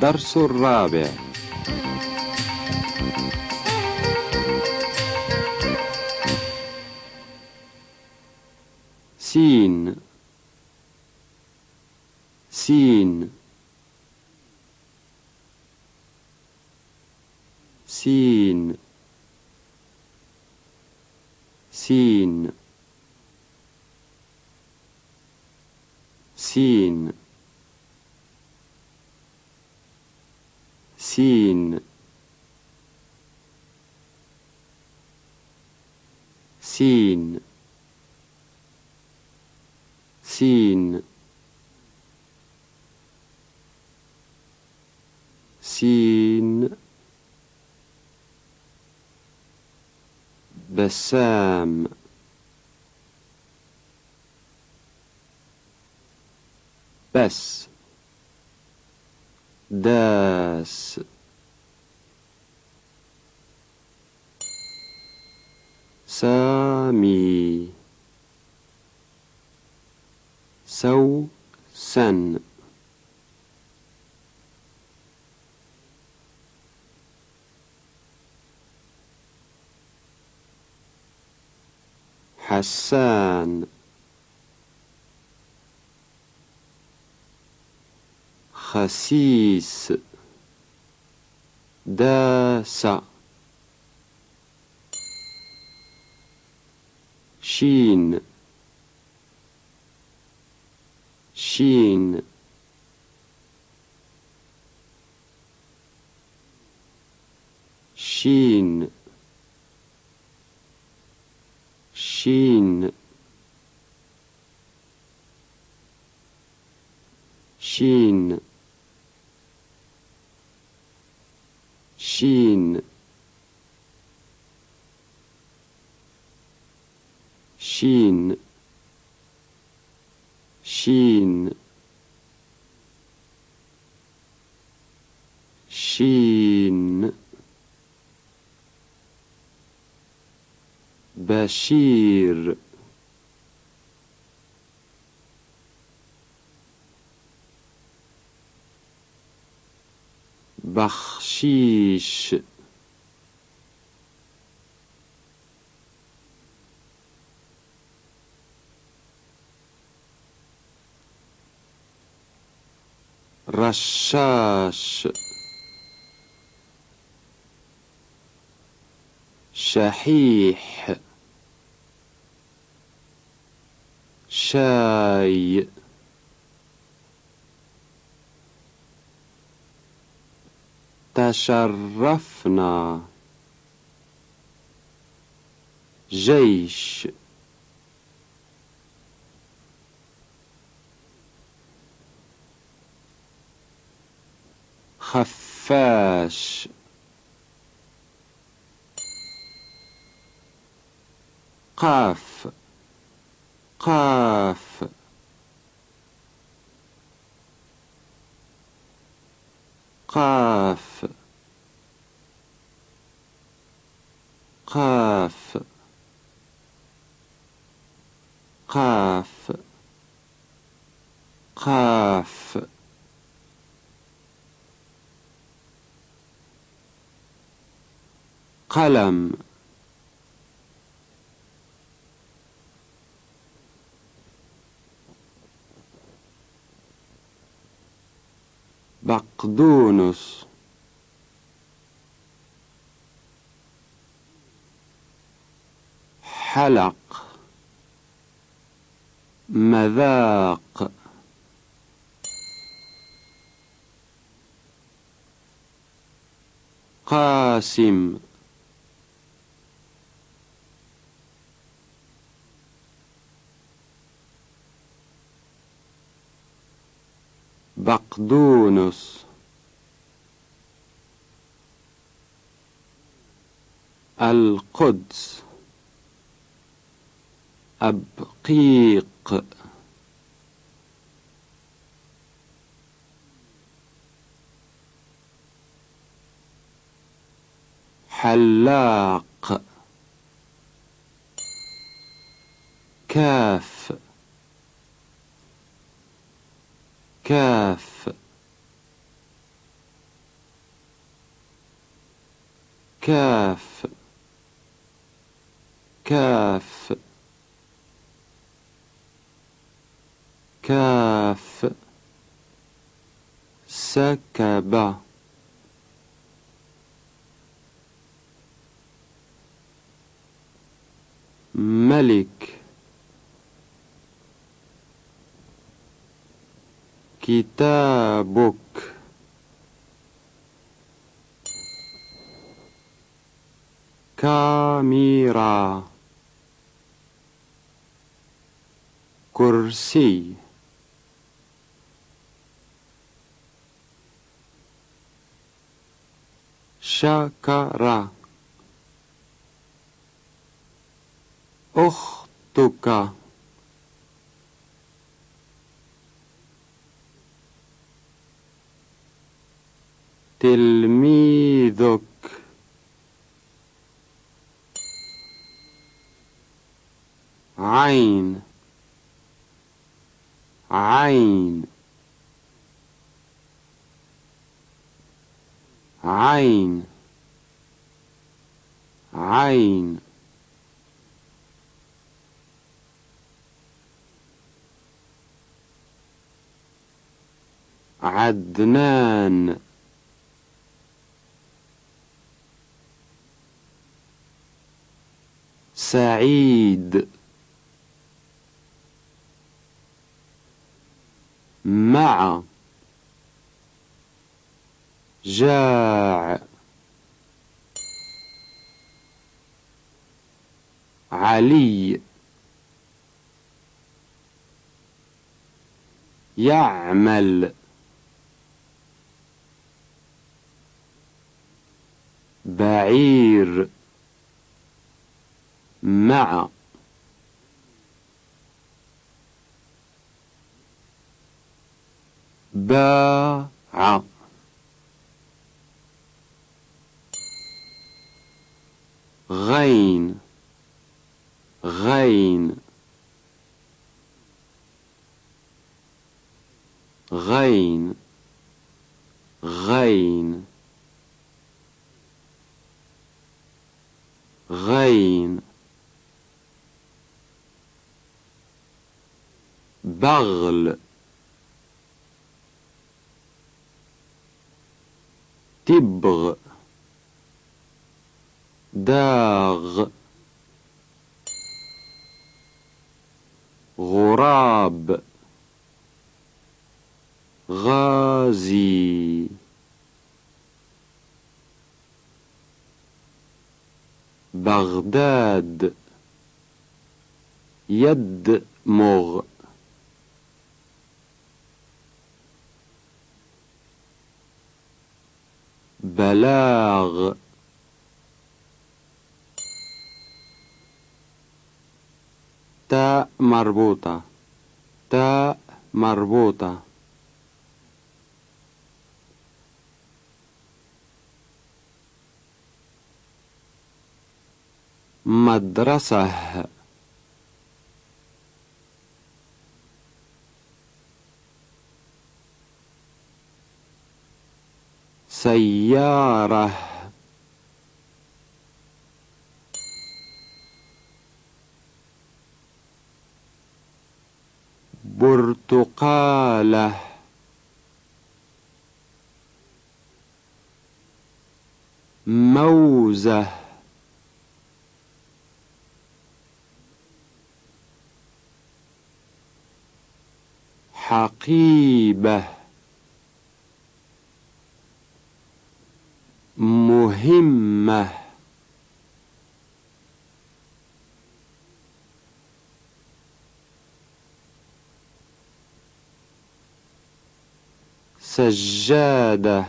الدرس الرابع سين سين سين سين سين سين سين سين سين بسام بس داس سامي. سو سن حسان. خسيس. داس شين. شين. شين. شين. شين. شين شين. شين. شين. بشير. بخشيش رشاش. شحيح شاي تشرفنا جيش. خفاش. قاف. قاف. قاف. قاف. قاف. قاف. قلم. بقدونس. حلق مذاق. قاسم. بقدونس. القدس. أبقيق. حلاق. كاف. كاف. كاف. كاف. كاف سكب. ملك كتابك. كاميرا. كرسي. شكر أختك تلميذك عين عين عين. عين. عدنان. سعيد. مع. جاع علي. يعمل. بعير. مع. باع. غين غين غين غين غين. بغل تبغ. داغ غراب. غازي. بغداد. يدمغ بلاغ. تاء مربوطة. تاء مربوطة. مدرسة. سيارة. برتقالة. موزة. حقيبة. مهمة. سجادة.